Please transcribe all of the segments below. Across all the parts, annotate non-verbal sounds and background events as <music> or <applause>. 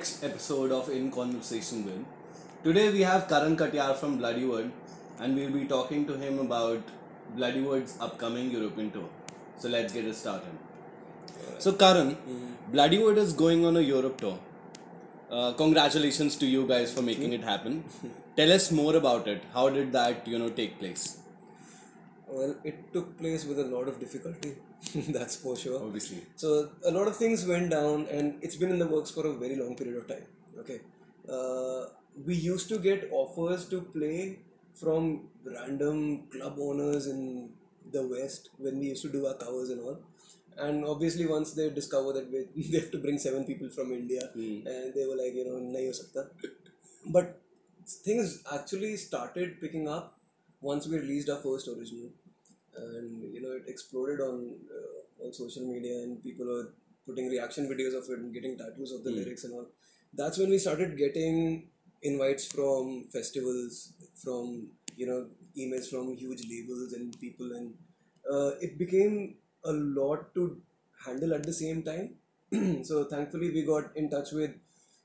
Welcome to the next episode of In Conversation With. Today we have Karan Katiyar from Bloodywood and we'll be talking to him about Bloodywood's upcoming European tour. So let's get it started. So Karan, Bloodywood is going on a Europe tour. Uh, congratulations to you guys for making it happen. <laughs> Tell us more about it. How did that, you know, take place? Well, it took place with a lot of difficulty, <laughs> that's for sure. Obviously. So, a lot of things went down, and it's been in the works for a very long period of time. Okay. Uh, we used to get offers to play from random club owners in the West when we used to do our covers and all. And obviously, once they discover that we, <laughs> they have to bring seven people from India, and they were like, you know, nahi ho sakta. But things actually started picking up once we released our first original and you know it exploded on uh, on social media and people were putting reaction videos of it and getting tattoos of the lyrics and all. That's when we started getting invites from festivals from you know emails from huge labels and people and uh, it became a lot to handle at the same time. <clears throat> So thankfully we got in touch with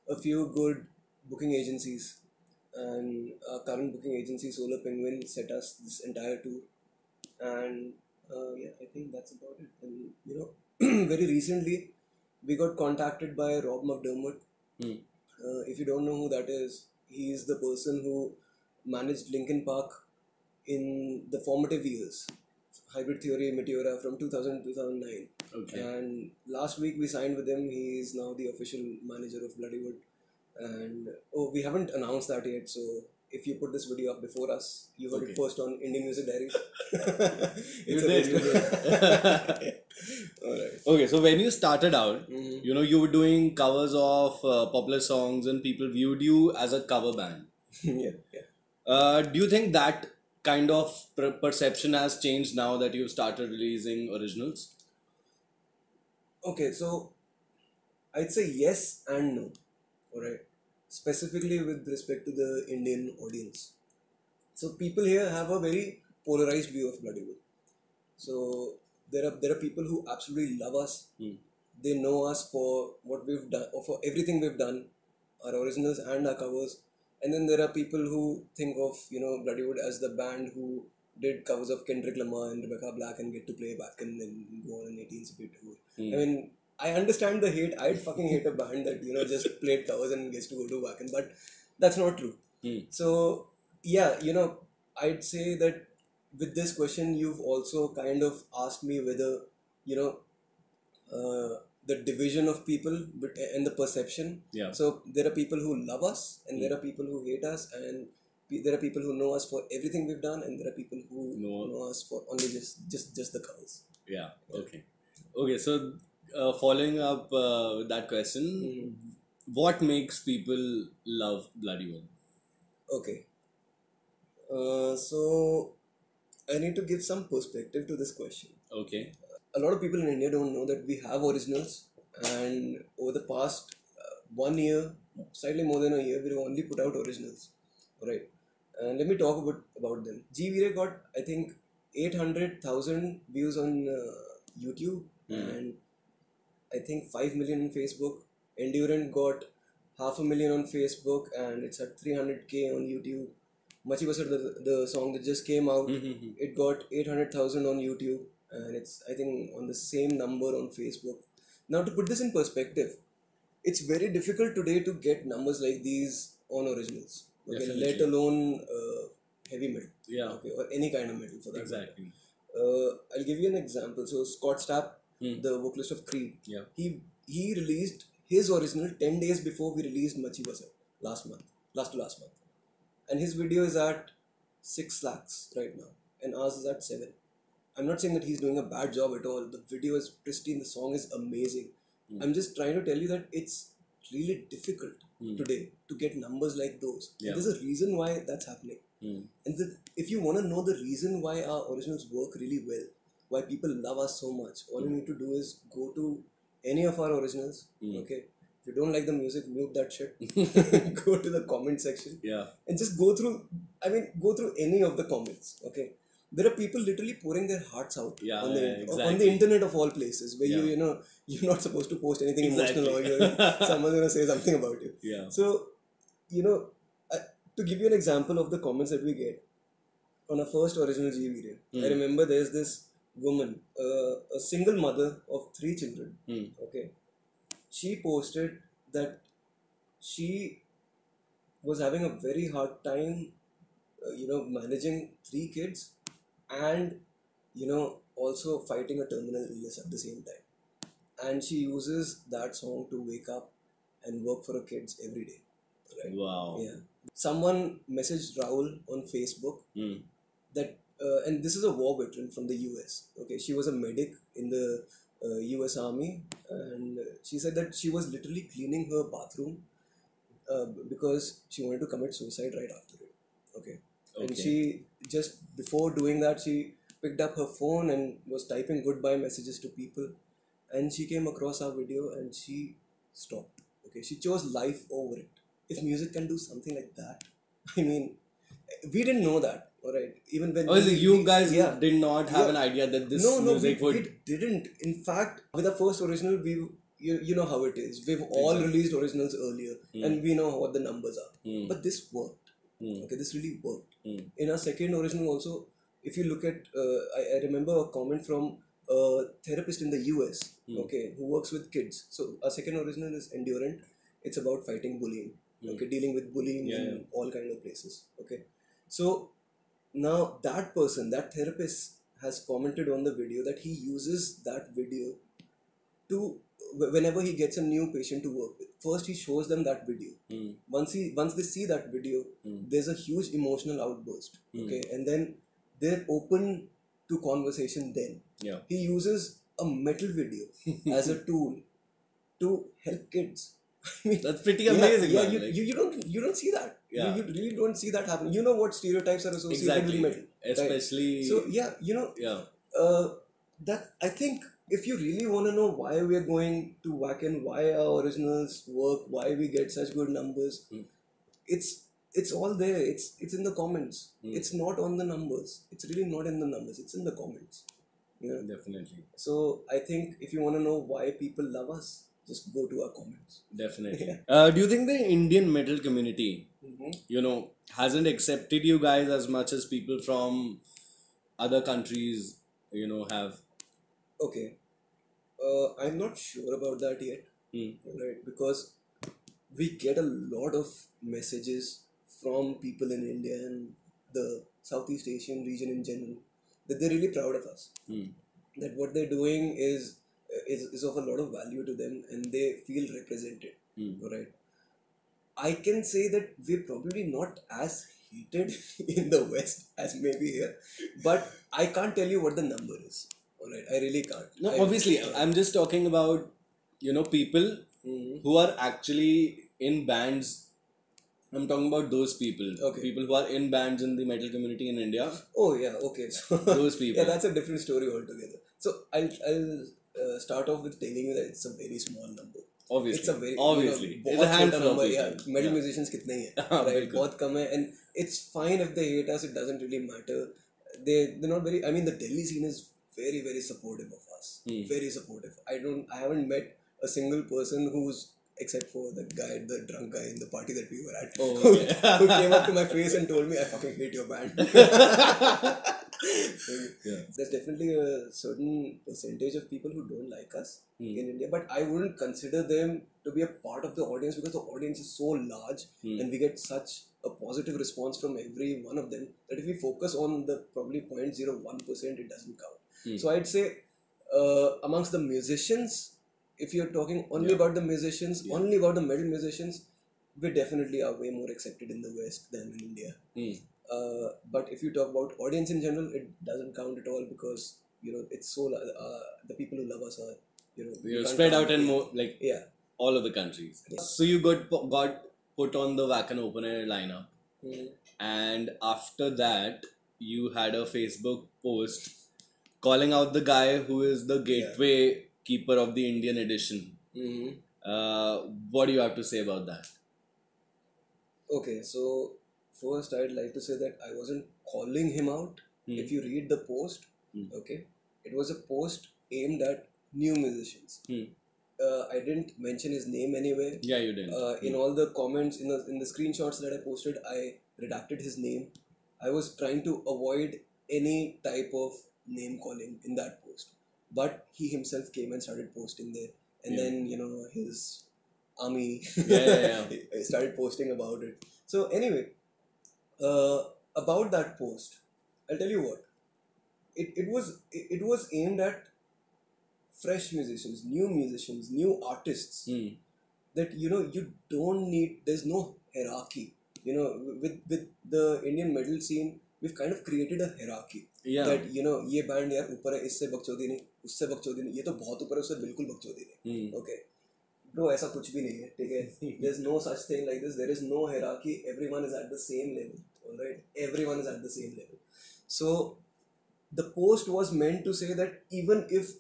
a few good booking agencies and our current booking agency solar penguin set us this entire tour and uh, yeah i think that's about it. And you know <clears throat> very recently we got contacted by rob mcdermott. Hmm. uh, if you don't know who that is he is the person who managed linkin park in the formative years. Hybrid theory meteora from 2000 to 2009 Okay. and last week we signed with him. He is now the official manager of bloodywood. And oh we haven't announced that yet so if you put this video up before us you heard Okay. it first on indian music diaries <laughs> You did. video. <laughs> all right Okay, so when you started out, Mhm. you know, you were doing covers of uh, popular songs and people viewed you as a cover band. <laughs> yeah yeah Uh, do you think that kind of per- perception has changed now that you've started releasing originals? okay so i'd say yes and no all right specifically with respect to the indian audience. So people here have a very polarized view of bloodywood so there are there are people who absolutely love us. Hmm. they know us for what we've done or for everything we've done our originals and our covers. And then there are people who think of you know bloodywood as the band who did covers of kendrick lamar and rebecca black and get to play back and then go on an 18 speed tour Hmm. I mean, I understand the hate. I'd fucking hate a band that you know just played covers and gets to go to Wacken, but that's not true. Hmm. So yeah, you know, I'd say that with this question, you've also kind of asked me whether you know uh, the division of people and the perception. Yeah. So there are people who love us and there are people who hate us and there are people who know us for everything we've done and there are people who No. know us for only just just just the covers. Yeah. Okay. Okay. So, uh, following up uh, with that question, what makes people love Bloody Bloodywood? Okay. Uh, so I need to give some perspective to this question. Okay. A lot of people in India don't know that we have originals, and over the past uh, one year, slightly more than a year, we've only put out originals. Alright. And let me talk about, about them. Jee Veerey got, I think, 800,000 views on uh, YouTube and I think 5 million on Facebook. Endurant got half a million on Facebook and it's at 300k on YouTube. Machi Bhasad, the, the song that just came out, Mm-hmm. it got 800,000 on YouTube and it's, I think, on the same number on Facebook. Now, to put this in perspective, it's very difficult today to get numbers like these on originals. Okay, let alone uh, heavy metal. Yeah. Okay, or any kind of metal for that. Exactly. Uh, I'll give you an example. So Scott Stapp, Hmm. the vocalist of Creed, Yeah. he he released his original ten days before we released Machi Bhasad last month, last to last month, and his video is at six lakhs right now, and ours is at seven. I'm not saying that he's doing a bad job at all. The video is pristine. The song is amazing. Hmm. I'm just trying to tell you that it's really difficult Hmm. today to get numbers like those. And Yeah. There's a reason why that's happening. Hmm. And the, if you want to know the reason why our originals work really well, why people love us so much, all you need to do is go to any of our originals. Mm. Okay. If you don't like the music, mute that shit. <laughs> <laughs> go to the comment section Yeah. and just go through. I mean, go through any of the comments. Okay. there are people literally pouring their hearts out Yeah, on the yeah, on the internet of all places where you Yeah. you know you're not supposed to post anything emotional or you're, <laughs> someone's gonna say something about you. Yeah. So, you know, to give you an example of the comments that we get on our first original G video, I Hmm. remember there's this woman, uh, a single mother of three children. Hmm. Okay, she posted that she was having a very hard time, uh, you know, managing three kids, and you know, also fighting a terminal illness at the same time. And she uses that song to wake up and work for her kids every day. Right? Wow. Yeah. Someone messaged Raoul on Facebook Hmm. that, uh, and this is a war veteran from the US. Okay, she was a medic in the uh, US Army, and she said that she was literally cleaning her bathroom uh, because she wanted to commit suicide right after it. Okay, and she just before doing that, she picked up her phone and was typing goodbye messages to people, and she came across our video and she stopped. Okay, she chose life over it. If music can do something like that, I mean, we didn't know that. All right, even when Oh, so you we- guys yeah. did not have Yeah. an idea that this no, no, we, music would. we didn't. In fact, with our first original, we you, you know how it is. We've all Exactly. released originals earlier, and we know what the numbers are. Hmm. But this worked. Hmm. Okay, this really worked. Hmm. In our second original, also, if you look at, uh, I, I remember a comment from a therapist in the US. Hmm. Okay, who works with kids. So our second original is Endurant. It's about fighting bullying. Okay, dealing with bullying Hmm. Yeah, in all kind of places. Okay, so now that person, that therapist, has commented on the video that he uses that video to whenever he gets a new patient to work with. First, he shows them that video. Hmm. Once he once they see that video, Hmm. there's a huge emotional outburst. Hmm. Okay, and then they're open to conversation. Then Yeah. he uses a metal video <laughs> as a tool to help kids. I <laughs> mean, That's pretty amazing, Yeah, man. you, like- you, you don't you don't see that. Yeah. You, you really don't see that happen. You know what stereotypes are associated exactly. with metal. right? Especially. So yeah, you know yeah. uh, that I think if you really want to know why we are going to Wacken, why our originals work, why we get such good numbers, Hmm. it's it's all there. It's it's in the comments. Hmm. It's not on the numbers. It's really not in the numbers. It's in the comments. You know. Definitely. So I think if you want to know why people love us, just go to our comments. Definitely. Yeah. Uh, do you think the Indian metal community, Mm-hmm. you know, hasn't accepted you guys as much as people from other countries, you know, have? Okay. Uh, I'm not sure about that yet. Hmm. right because we get a lot of messages from people in india and the southeast asian region in general that they're really proud of us Hmm. that what they're doing is is, is of a lot of value to them and they feel represented Hmm. right i can say that we're probably not as heated <laughs> in the west as maybe here but i can't tell you what the number is all right i really can't No, I- obviously, I'm just talking about, you know, people Mhm. who are actually in bands. I'm talking about those people. Okay. People who are in bands in the metal community in India. Oh yeah, okay. So <laughs> Those people. yeah, that's a different story altogether. So I'll I'll uh, start off with telling you that it's a very small number. Obviously. It's a very obviously. you know, it's a बहुत handful छोटा of number. people. Yeah, metal Yeah. musicians कितने ही हैं? <laughs> हाँ, right? बिल्कुल. बहुत कम है, and it's fine if they hate us. It doesn't really matter. They they're not very. I mean, the Delhi scene is very very supportive of us. Hmm. Very supportive. I don't. I haven't met a single person who's except for the guy, the drunk guy in the party that we were at, Oh, who, okay. <laughs> who came up to my face and told me, "I fucking hate your band." <laughs> <laughs> Yeah. There's definitely a certain percentage of people who don't like us Hmm. in India, but I wouldn't consider them to be a part of the audience because the audience is so large Hmm. and we get such a positive response from every one of them that if we focus on the probably 0.01%, it doesn't count. Hmm. So I'd say uh, amongst the musicians, if you're talking only Yeah. about the musicians, Yeah. only about the metal musicians, we definitely are way more accepted in the West than in India. Hmm. Uh, but if you talk about audience in general, it doesn't count at all because you know it's so uh, the people who love us are you know You're spread out in more, like, yeah all of the countries. Yeah. So you got got put on the Wacken Open Air lineup, Mm. and after that, you had a Facebook post calling out the guy who is the gateway keeper of the Indian edition. Mhm. Uh, what do you have to say about that? okay so first I'd like to say that I wasn't calling him out Hmm. if you read the post, Hmm. okay, it was a post aimed at new musicians. Hmm. Uh, I didn't mention his name anyway. Yeah, you didn't. Uh, in all the comments, in the in the screenshots that I posted, I redacted his name. I was trying to avoid any type of name calling in that post, but he himself came and started posting there, and Yeah. then you know his army <laughs> Yeah, yeah, yeah. <laughs> started posting about it. So anyway, uh, about that post, I'll tell you what. It, it was it, it was aimed at fresh musicians, new musicians, new artists Hmm. that you know you don't need there's no hierarchy you know with with the indian metal scene we've kind of created a hierarchy Yeah. that you know ये band यार ऊपर है इससे बकचोदी नहीं उससे बकचोदी नहीं ये तो बहुत ऊपर है उससे बिल्कुल बकचोदी नहीं। हम्म। ओके ब्रो ऐसा कुछ भी नहीं है ठीक है? There is no such thing like this there is no Hera कि everyone is at the same level right everyone is at the same level so the post was meant to say that even if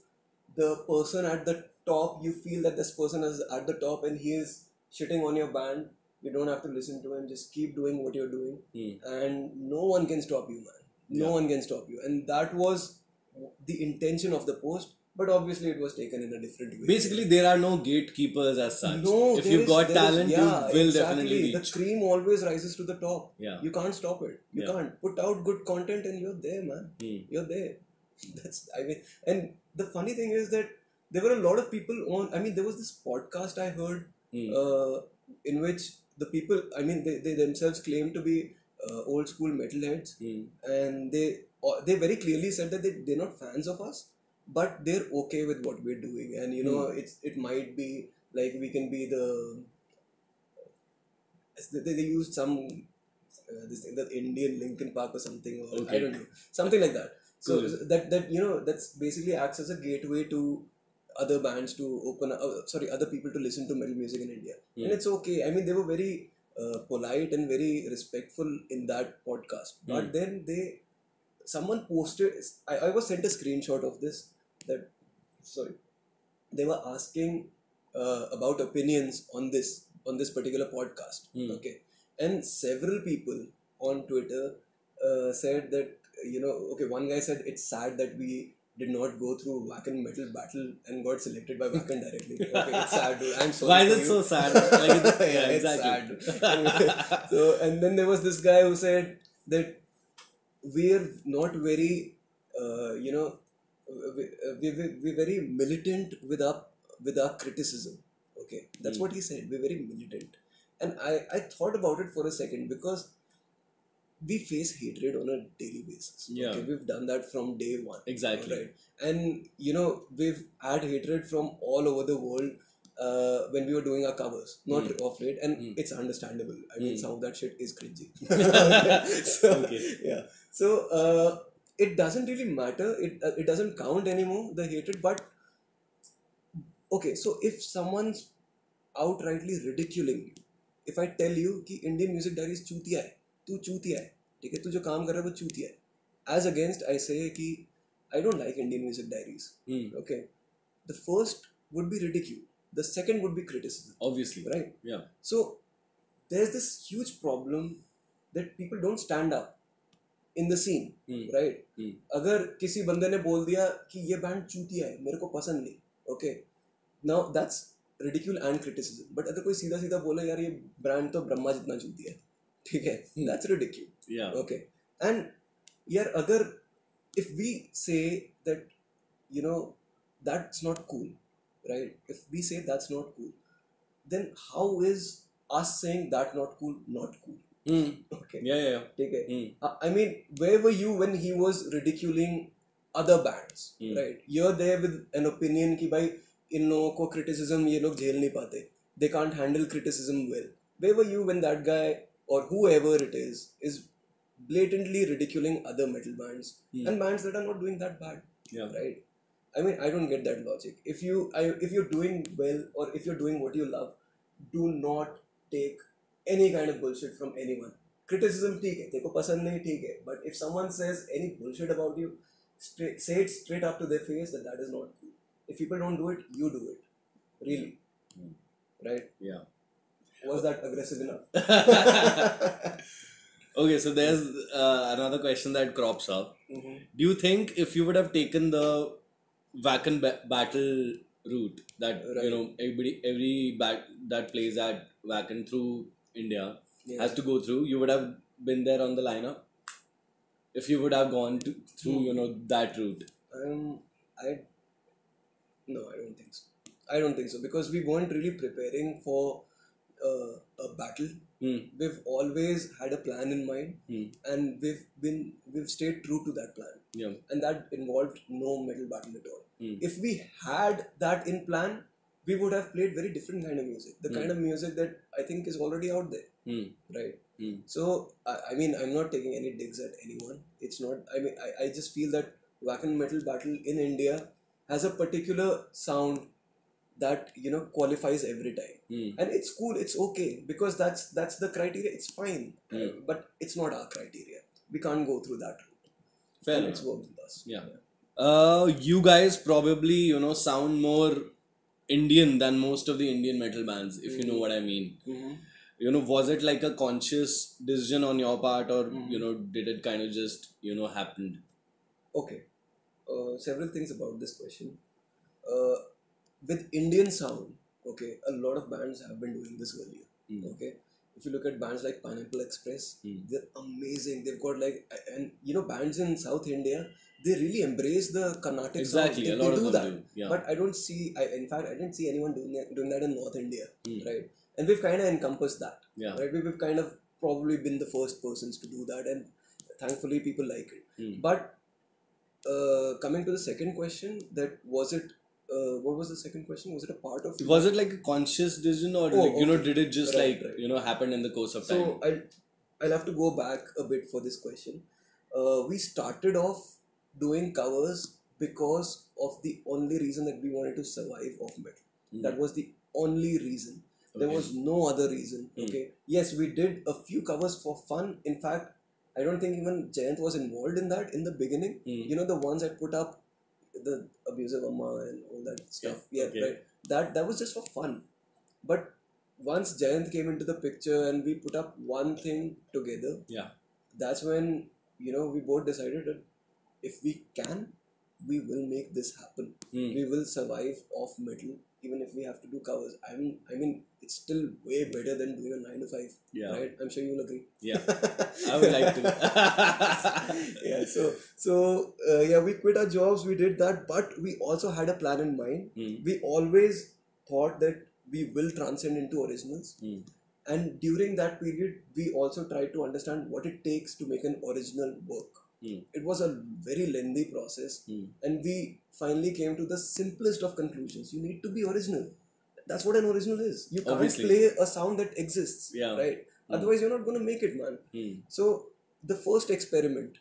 the person at the top you feel that this person is at the top and he is shitting on your band you don't have to listen to him. Just keep doing what you're doing. Hmm. and no one can stop you man. No yeah. one can stop you. And that was the intention of the post but obviously it was taken in a different way Basically, there are no gatekeepers as such. no if you've is- got there is- talent, yeah, you will exactly. definitely the reach. cream always rises to the top Yeah. you can't stop it you Yeah. can't put out good content and you're there man Hmm. you're there <laughs> that's i mean and the funny thing is that there were a lot of people on i mean there was this podcast i heard Hmm. uh, in which the people i mean they, they themselves claim to be uh, old school metalheads Hmm. and they they very clearly said that they, they're not fans of us but they're okay with what we're doing. And you know it's it might be like we can be the they, they used some uh, this thing the indian linkin park or something or i don't know something like that. So Cool. that that you know that's basically acts as a gateway to other bands to open up, uh, sorry other people to listen to metal music in india. And Hmm. it's okay. I mean they were very uh, polite and very respectful in that podcast. But Hmm. then they someone posted I, I was sent a screenshot of this that sorry they were asking uh, about opinions on this on this particular podcast Hmm. okay and several people on twitter uh, said that you know okay one guy said it's sad that we did not go through Wacken Metal Battle and got selected by Wacken directly. Okay, it's <laughs> sad, dude. I'm sorry. Why is it you. so sad? Like, <laughs> yeah, yeah, it's exactly. sad. <laughs> so, and then there was this guy who said that we're not very, uh, you know, we, we, we, we're very militant with our with our criticism. Okay, that's Hmm. what he said. We're very militant, and I I thought about it for a second because we face hatred on a daily basis. Yeah. Okay, we've done that from day one. Exactly. Right. And you know, we've had hatred from all over the world uh, when we were doing our covers, not Mm. off late, and Mm. it's understandable. I mean, Mm. some of that shit is cringy. <laughs> <laughs> so, Okay. Yeah So uh, it doesn't really matter. It uh, it doesn't count anymore the hatred. But okay, so if someone's outrightly ridiculing you, if I tell you कि Indian music diaries चूतिया है, तू चूतिया है, ठीक है, तू जो काम कर रहा है वो चूतिया है. As against, I say कि I don't like Indian music diaries. Hmm. Okay, the first would be ridicule. The second would be criticism. Obviously. Right. Yeah. So there's this huge problem that people don't stand up in the scene right अगर किसी बंदे ने बोल दिया कि ये band चूतिया है मेरे को पसंद नहीं okay now that's ridicule and criticism but अगर कोई सीधा सीधा बोले यार ये ब्रांड तो ब्रह्मा जितना चूती है। ठीक है? दैट्स रिडिक्यूल ओके एंड यार अगर if we say that you know that's not cool right if we say that's not cool then how is us saying that not cool not cool Hmm. okay Yeah, yeah, yeah. ठीक है Hmm. Uh, I mean, where were you when he was ridiculing other bands, Hmm. right? You're there with an opinion कि भाई इन लोगों को criticism ये लोग झेल नहीं पाते. They can't handle criticism well. Where were you when that guy or whoever it is is blatantly ridiculing other metal bands Hmm. and bands that are not doing that bad, Yeah. right? I mean, I don't get that logic. If you, I, if you're doing well or if you're doing what you love, do not take any kind of bullshit from anyone. Criticism, ठीक है, तेरे को पसंद नहीं ठीक है. But if someone says any bullshit about you, straight, say it straight up to their face that that is not cool. If people don't do it, you do it. Really, Hmm. right? Yeah. Was that aggressive enough? <laughs> Okay, so there's uh, another question that crops up. Do you think if you would have taken the Wacken ba- battle route that you Right. know everybody every bat that plays at Wacken through India Yeah. has to go through, you would have been there on the lineup? If you would have gone to, through you know that route. Um, I no, I don't think so. I don't think so because we weren't really preparing for uh, a battle. Hmm. We've always had a plan in mind, Hmm. and we've been we've stayed true to that plan, Yeah. and that involved no metal battle at all. Hmm. If we had that in plan, we would have played very different kind of music, the kind of music that I think is already out there, Hmm. right? Hmm. So I, I mean, I'm not taking any digs at anyone. It's not. I mean, I, I just feel that Wacken Metal Battle in India has a particular sound that you know qualifies every time, Hmm. and it's cool. It's okay because that's that's the criteria. It's fine, Hmm. Uh, but it's not our criteria. We can't go through that route. Fair and enough. it's worked with us. Yeah. Uh, you guys probably you know sound more Indian than most of the Indian metal bands, if you know what I mean. Mhm. You know, was it like a conscious decision on your part, or you know, did it kind of just you know happened? Okay. Uh, several things about this question. Uh, with Indian sound, okay, a lot of bands have been doing this earlier. Mm. Okay. If you look at bands like Pineapple Express, Mm. they're amazing. They've got like, and you know, bands in South India, they really embrace the Carnatic Exactly, sound. a They, lot they of do them that. do, yeah. But I don't see, I, in fact, I didn't see anyone doing that, doing that in North India, Mm. right? And we've kind of encompassed that Yeah. right? We- We've kind of probably been the first persons to do that, and thankfully people like it. Hmm. But uh, coming to the second question, that was it. Uh, what was the second question? Was it a part of? Was it like a conscious decision, or Oh, like, you know, did it just Right, like right. you know happen in the course of time? So I'll I'll have to go back a bit for this question. Uh, we started off doing covers because of the only reason that we wanted to survive off metal. Hmm. That was the only reason. There was no other reason. Hmm. Okay. Yes, we did a few covers for fun. In fact, I don't think even Jayant was involved in that in the beginning. Hmm. You know the ones I put up the abusive amma and all that stuff. Yeah, okay. right. That that was just for fun. But once Jayant came into the picture and we put up one thing together, Yeah. that's when you know we both decided that if we can, we will make this happen. Hmm. We will survive off metal even if we have to do covers. I mean, I mean, it's still way better than doing a nine to five, Yeah. right? I'm sure you will agree. Yeah. <laughs> I would like to. <laughs> yeah. So, so uh, yeah, we quit our jobs. We did that, but we also had a plan in mind. Hmm. We always thought that we will transcend into originals. Hmm. And during that period, we also tried to understand what it takes to make an original work. Hmm. It was a very lengthy process, Hmm. and we finally came to the simplest of conclusions. You need to be original. That's what an original is. You can't Obviously. play a sound that exists, Yeah. right? Otherwise, you're not going to make it, man. Hmm. So the first experiment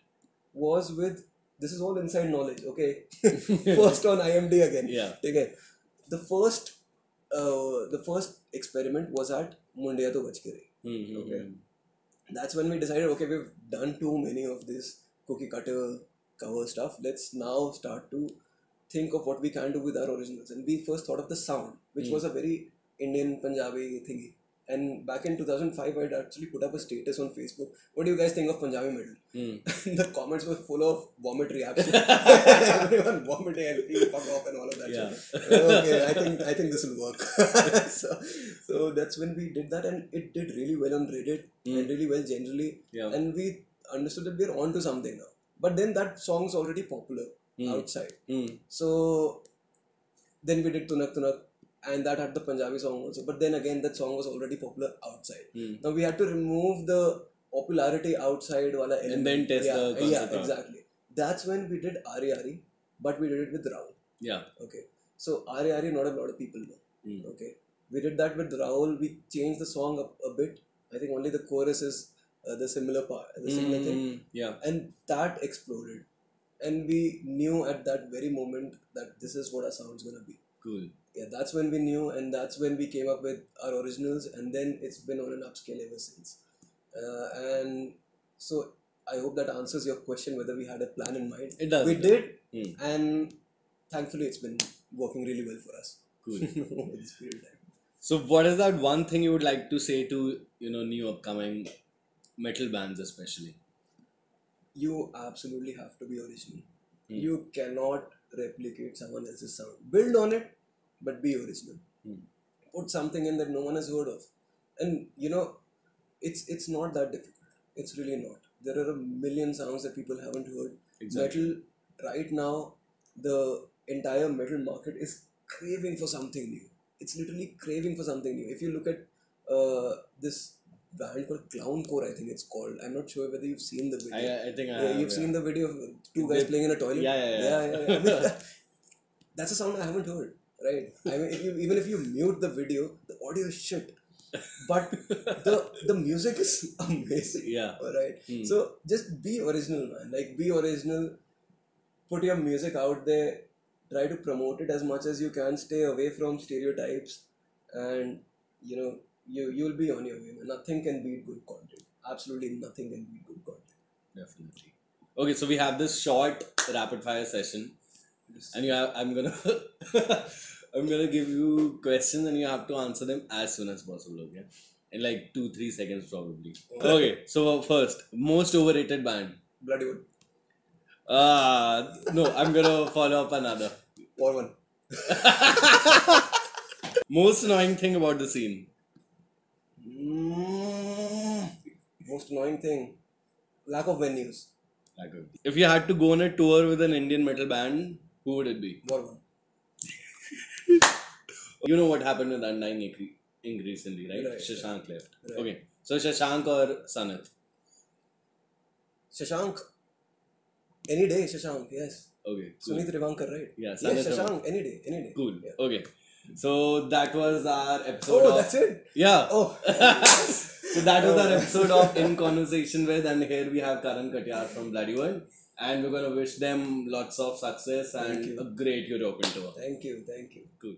was with this is all inside knowledge, okay? <laughs> first on IMD again. Yeah. Okay. The first uh, the first experiment was at Mundia to Bachkere. Hmm, hmm, Okay. That's when we decided, okay, we've done too many of this cookie cutter cover stuff. Let's now start to think of what we can do with our originals. And we first thought of the sound, which Hmm. was a very Indian Punjabi thingy. And back in 2005, I'd actually put up a status on Facebook. What do you guys think of Punjabi metal? Hmm. <laughs> the comments were full of vomit reactions. <laughs> Everyone vomiting and feeling fuck off and all of that. Yeah. shit. okay, I think I think this will work. <laughs> so, so that's when we did that, and it did really well on Reddit and really well generally. Yeah. And we understood that we're on to something now. But then that song's already popular Hmm. outside. Hmm. So then we did Tunak Tunak, and that had the Punjabi song also. But then again, that song was already popular outside. Hmm. Now we had to remove the popularity outside wala element. and then test yeah, the Yeah, concept out. exactly. That's when we did Ari Ari, but we did it with Raoul. Yeah. Okay. So Ari Ari, not a lot of people know. Hmm. Okay. We did that with Raoul. We changed the song up a bit. I think only the chorus is uh, the similar part, the similar thing, Hmm. Yeah. and that exploded. And we knew at that very moment that this is what our sound's gonna be. Cool. Yeah, that's when we knew, and that's when we came up with our originals, and then it's been on an upscale ever since. Uh, and so I hope that answers your question whether we had a plan in mind. It does. We did, Hmm. and thankfully it's been working really well for us. Cool. <laughs> this period of time. So, what is that one thing you would like to say to you know new upcoming metal bands especially? You absolutely have to be original. Hmm. You cannot replicate someone else's sound. Build on it, but be original. Hmm. Put something in that no one has heard of, and you know, it's it's not that difficult. It's really not. There are a million sounds that people haven't heard. Exactly. Metal right now, the entire metal market is craving for something new. It's literally craving for something new. If you look at uh, this band called Clowncore, I think it's called. I'm not sure whether you've seen the video. I, I think I Yeah, have, you've yeah. seen the video of two guys They- playing in a toilet. Yeah, yeah, yeah. yeah, yeah, yeah. That's a sound I haven't heard. Right? I mean, if you, even if you mute the video, the audio is shit. But the the music is amazing. Yeah. All right. Hmm. So just be original, man. Like be original. Put your music out there. Try to promote it as much as you can. Stay away from stereotypes, and you know you you'll be on your way. Man. Nothing can beat good content. Absolutely nothing can beat good content. Definitely. Okay, so we have this short rapid fire session, and you have, I'm gonna <laughs> I'm gonna give you questions, and you have to answer them as soon as possible. Okay, in like two three seconds probably. Okay, so first, most overrated band. Bloodywood. Uh no, I'm gonna follow up another. Or one. <laughs> Most annoying thing about the scene. Mm, most annoying thing. Lack of venues. Like, If you had to go on a tour with an Indian metal band, who would it be? Or. <laughs> You know what happened with Undying Inc recently, right? Right, Shashank left. Right. Okay, so Shashank or Sunneith? Shashank. Any day, Shashank. Yes. Okay, cool. Sunneith Revankar, right? Yeah, Yes, Sunneith Shashank. Any day. Any day. Cool. Yeah. Okay, so that was our episode. Oh, of, that's it. Yeah. Oh. <laughs> so that was our oh. episode of In Conversation with, and here we have Karan Katiyar from Bloodywood, and we're gonna wish them lots of success and a great European tour. Thank you. Thank you. Cool.